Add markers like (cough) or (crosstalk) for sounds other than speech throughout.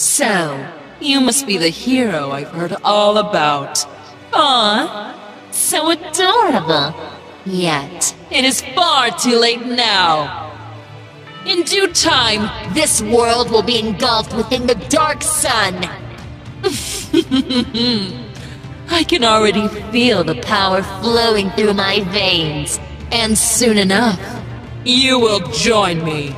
So, you must be the hero I've heard all about. Ah, so adorable. Yet, it is far too late now. In due time, This world will be engulfed within the dark sun. (laughs) I can already feel the power Flowing through my veins. and soon enough, you will join me.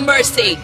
Mercy!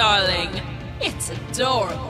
Darling. It's adorable.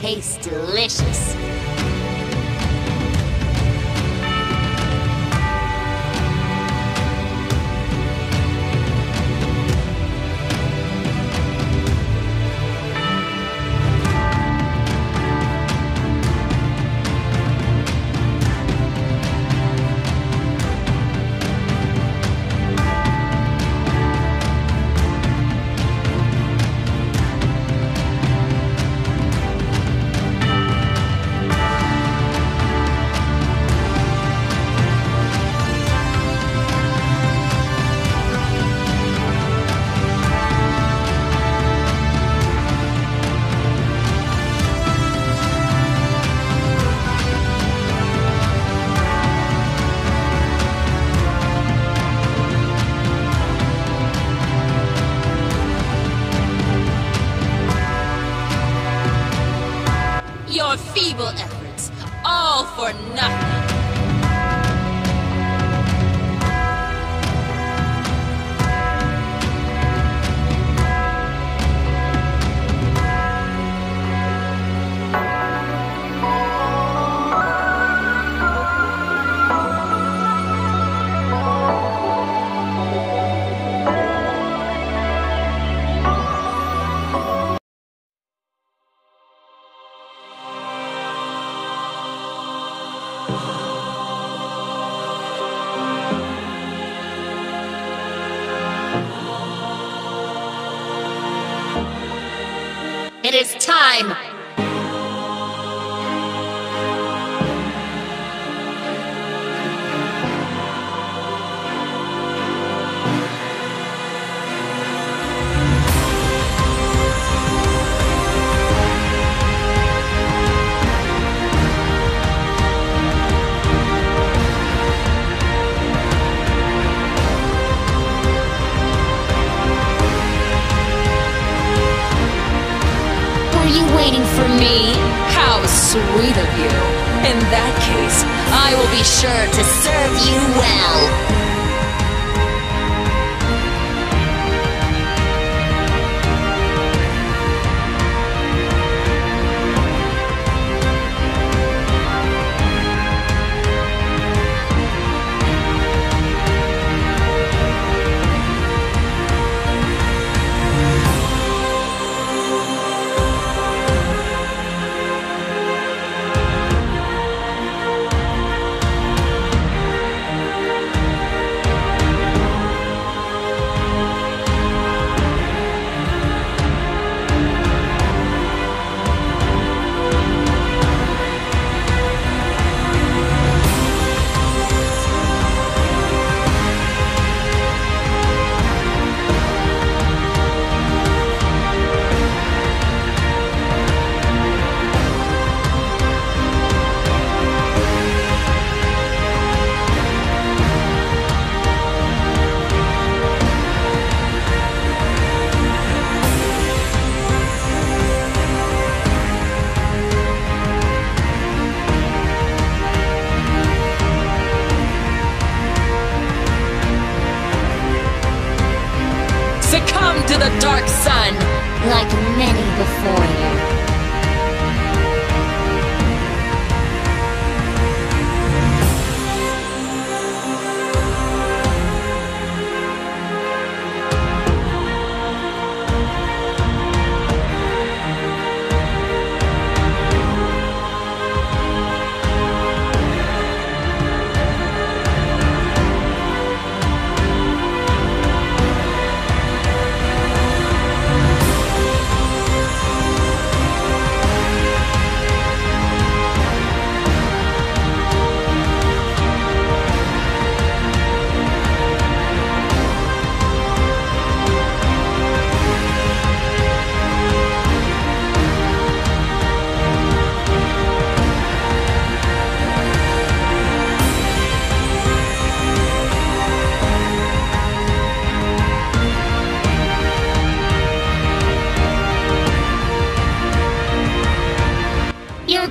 Tastes delicious. Time! I will be sure to serve you well.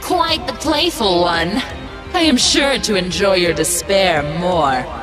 quite the playful one. I am sure to enjoy your despair more.